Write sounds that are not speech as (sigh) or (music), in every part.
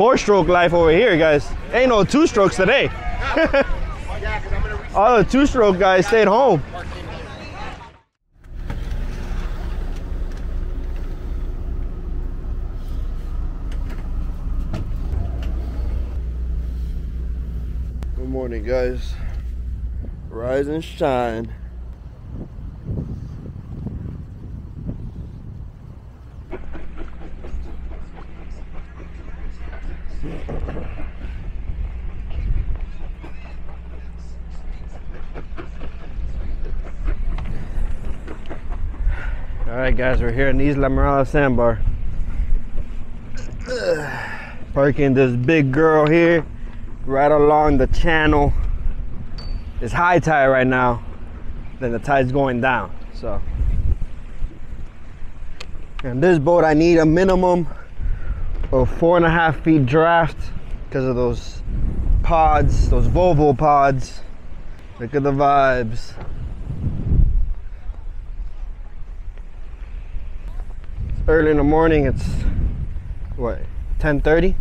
four stroke life over here, guys. Ain't no two strokes today. (laughs) All the two stroke guys stayed home. Good morning, guys. Rise and shine. All right, guys, we're here in Islamorada Sandbar. Parking this big girl here right along the channel. It's high tide right now. Then the tide's going down. So, and this boat, I need a minimum of four and a half feet draft because of those pods, those Volvo pods. Look at the vibes. It's early in the morning. It's what 10:30.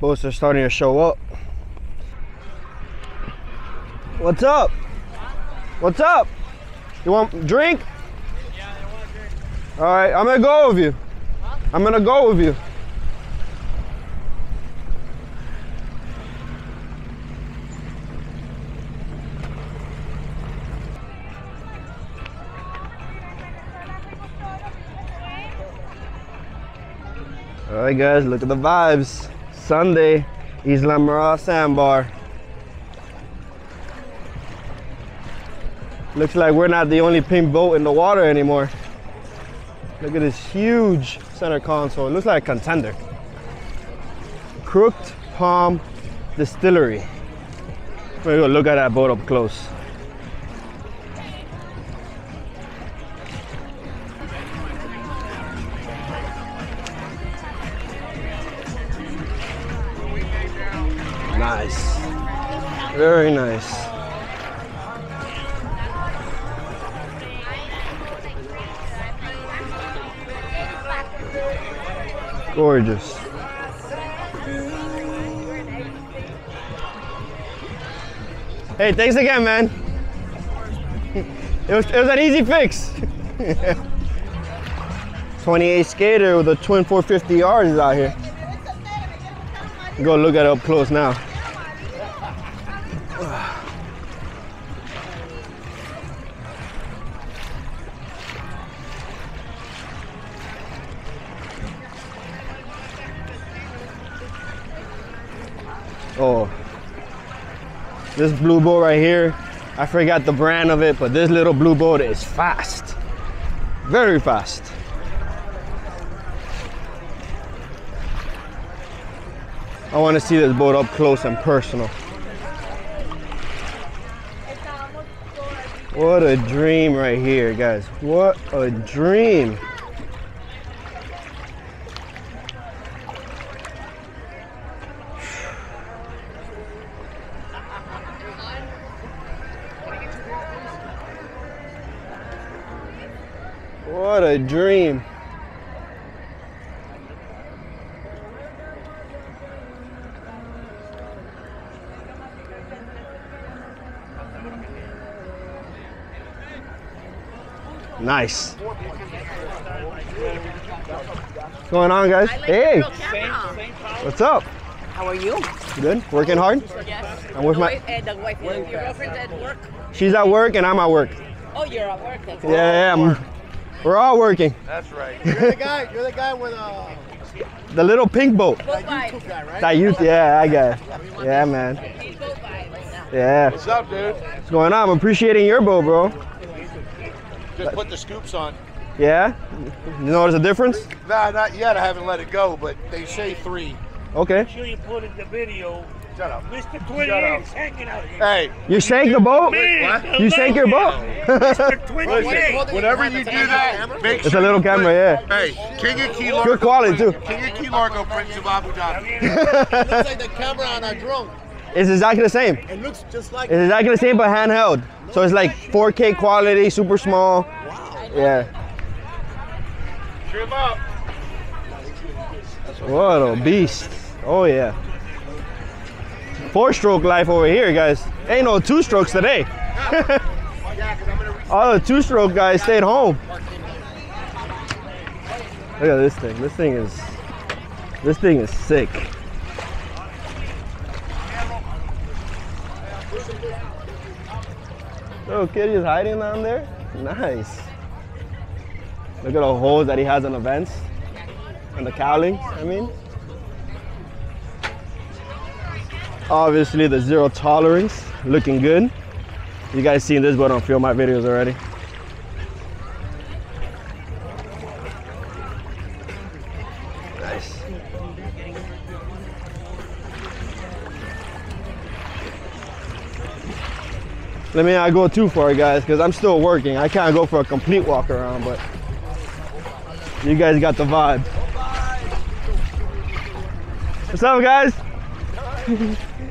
Boats are starting to show up. What's up? What's up? You want drink? Yeah, they want to drink. All right, I'm gonna go with you. I'm gonna go with you. All right, guys, look at the vibes. Sunday, Islamorada Sandbar. Looks like we're not the only pink boat in the water anymore. Look at this huge center console. It looks like a contender. Crooked Palm Distillery. We're gonna look at that boat up close. Nice. Very nice. Gorgeous. Hey, thanks again, man. It was, it was an easy fix. (laughs) 28 skater with a twin 450R is out here. Go look at it up close now. Oh, this blue boat right here, I forgot the brand of it, but this little blue boat is fast. Very fast. I want to see this boat up close and personal. What a dream right here, guys. What a dream. What a dream. Nice. What's going on, guys? Hey, what's up? How are you? Good? Working hard? Yes. I'm with my. Wife, uh, the wife, your girlfriend's at work? She's at work and I'm at work. Oh, you're at work. That's Yeah, yeah, we're all working. That's right. You're the guy. You're the guy with uh, The little pink boat. Boat vibes. guy, right? That youth, yeah, I got it. Yeah, man. He's boat vibes. Yeah. What's up, dude? What's going on? I'm appreciating your boat, bro. Just put the scoops on. Yeah? You notice a difference? Nah, not yet. I haven't let it go, but they say three. Okay. Make sure you put it in the video. Shut up. Mr. Shut 28 up. is hanging out here. Hey, You sank the boat? Man, You sank your boat? Mr. 28. listen. Whenever you do that, make It's sure a little you put- camera, yeah. Hey, King of Key Largo. Good quality, too. King of Key Largo, Prince of Abu Dhabi. looks like the camera on a drone. It's exactly the same. It looks just like It's exactly the same, but handheld. So it's like 4K quality, super small. Wow. Yeah. Trim up. What a beast. Oh yeah. Four stroke life over here, guys. Ain't no two strokes today. (laughs) All the two stroke guys stayed home. Look at this thing. This thing is this thing is sick. Oh, kitty is hiding down there. Nice. Look at the holes that he has on the vents and the cowlings. I mean, obviously the zero tolerance, looking good. You guys seen this boat on of my videos already. Nice. Let me not go too far, guys, because I'm still working. I can't go for a complete walk around, but you guys got the vibe. What's up, guys? (laughs)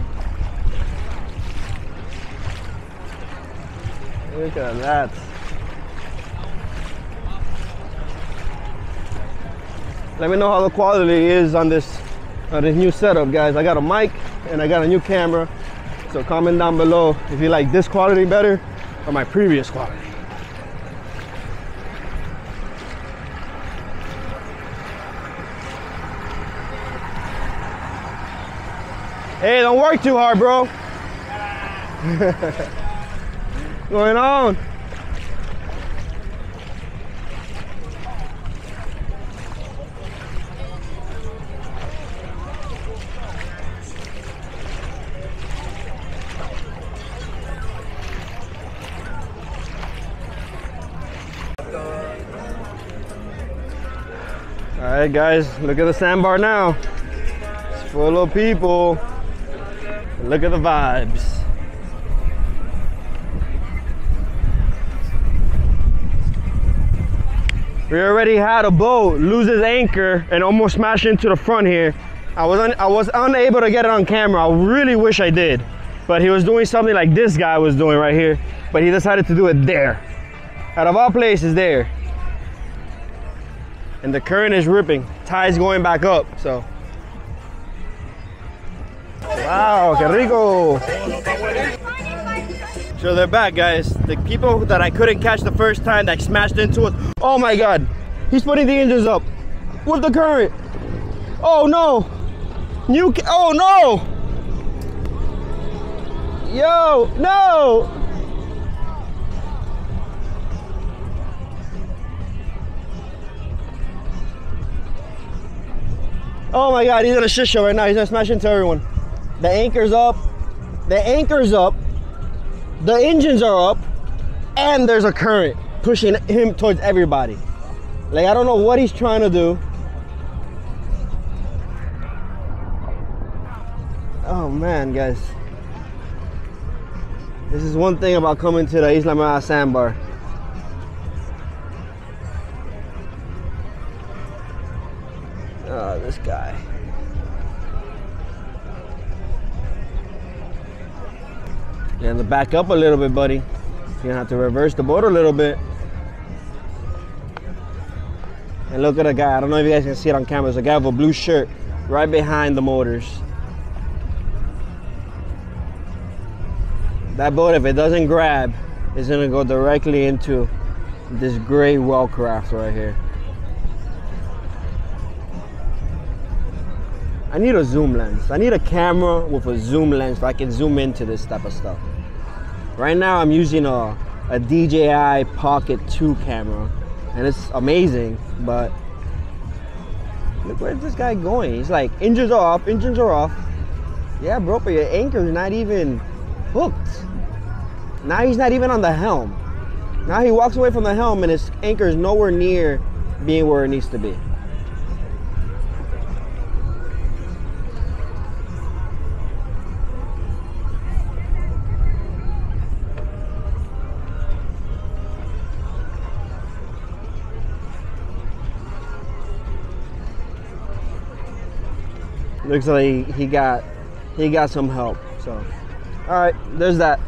Look at that. Let me know how the quality is on this on this new setup, guys. I got a mic and I got a new camera. So comment down below if you like this quality better or my previous quality. Hey, don't work too hard, bro. (laughs) going on? All right, guys, look at the sandbar now. It's full of people. Look at the vibes. We already had a boat lose its anchor and almost smash into the front here. I was I was unable to get it on camera. I really wish I did, but he was doing something like this guy was doing right here, but he decided to do it there. Out of all places, there. And the current is ripping. Tide's going back up, so. Wow, que rico. So they're back, guys. The people that I couldn't catch the first time that smashed into us. Oh my God, he's putting the engines up with the current. Oh no, new. Oh no. Yo, no. Oh my God, he's in a shit show right now. He's gonna smash into everyone. The anchor's up. The anchor's up. The engines are up. And there's a current pushing him towards everybody. Like, I don't know what he's trying to do. Oh man, guys. This is one thing about coming to the Isla sandbar. Oh, this guy. You have to back up a little bit, buddy. You're gonna have to reverse the boat a little bit. And look at the guy. I don't know if you guys can see it on camera. There's a guy with a blue shirt right behind the motors. That boat, if it doesn't grab, is gonna go directly into this gray Wellcraft right here. I need a zoom lens. I need a camera with a zoom lens so I can zoom into this type of stuff. Right now I'm using a, a DJI Pocket 2 camera and it's amazing, but look where's this guy going? He's like, engines are off, engines are off. Yeah, bro, but your anchor's not even hooked. Now he's not even on the helm. Now he walks away from the helm and his anchor is nowhere near being where it needs to be. Looks like he got he got some help. So, all right, there's that.